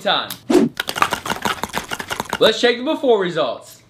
time. Let's check the before results.